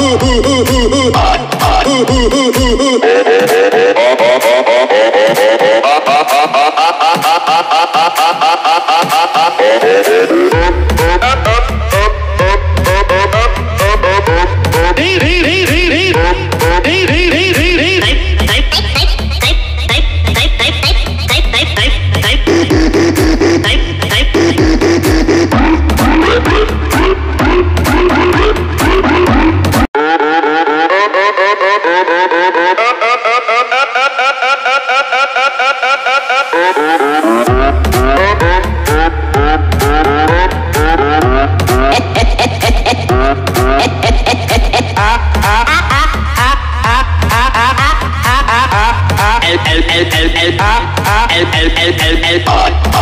Ooh, ooh, ooh. el el el ah ah el el el el el oh oh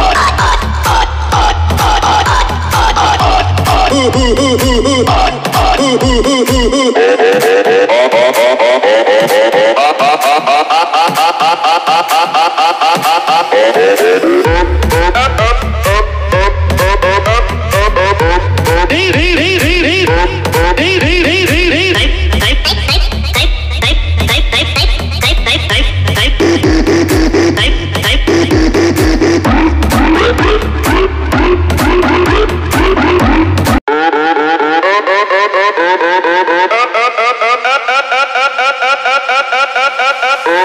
oh oh oh oh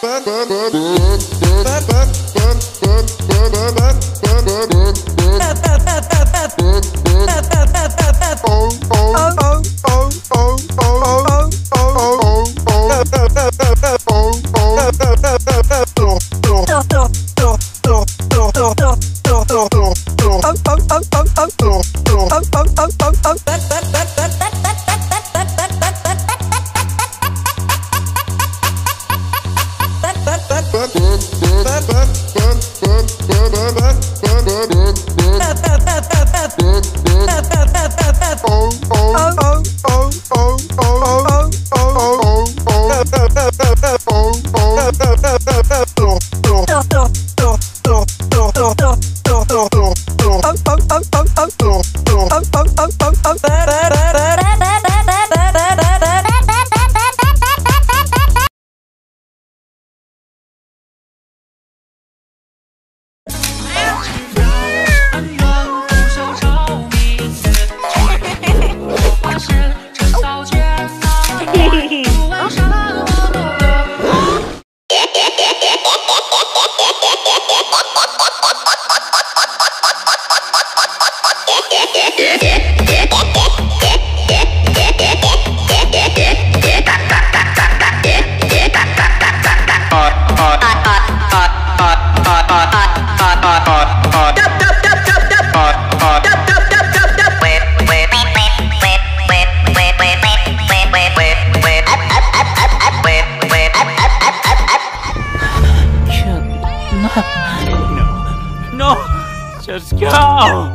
burn, burn, burn, burn, burn, burn, burn, burn, oh, oh, oh. No, no, just go.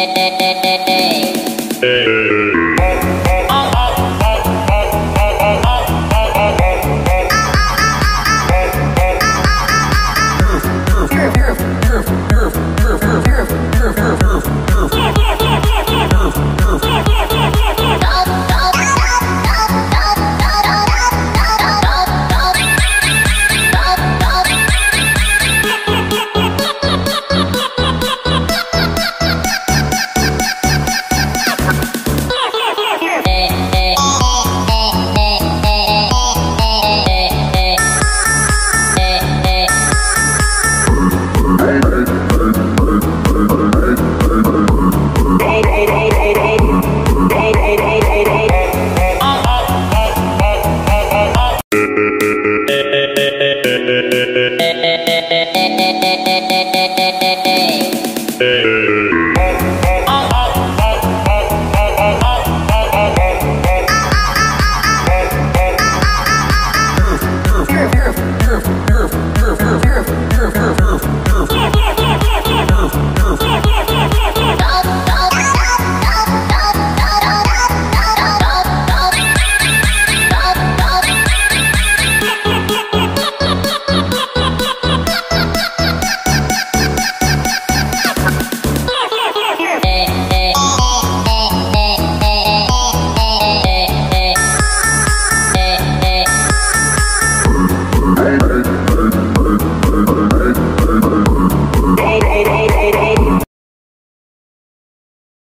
day.